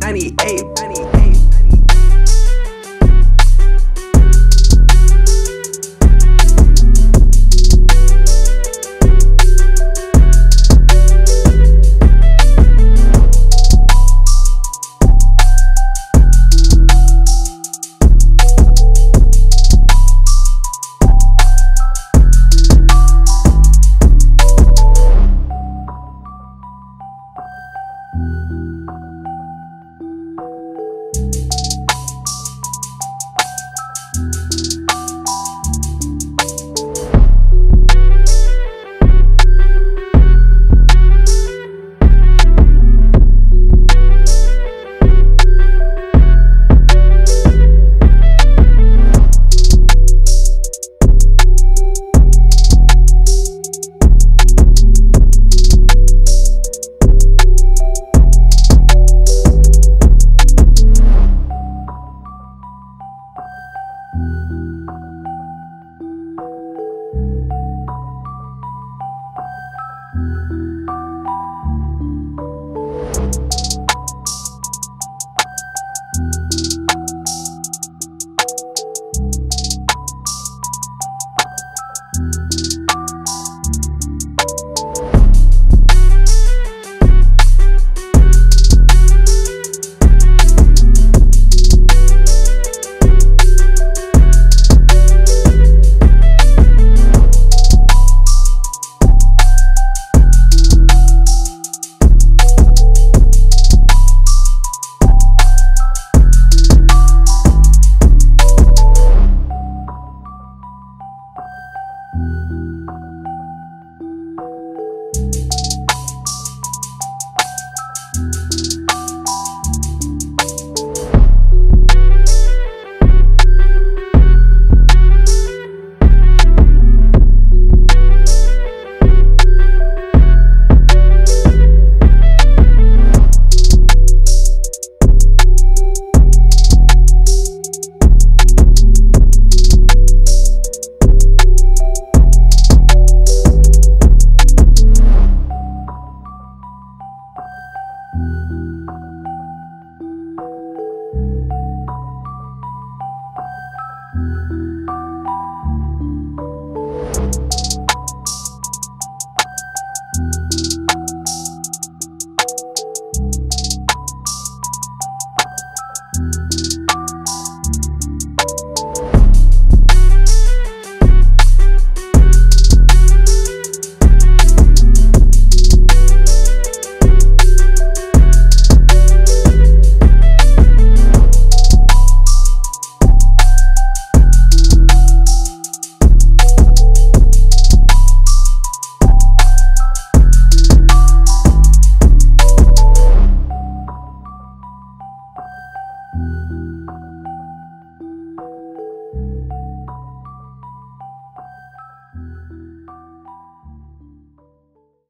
98, 98.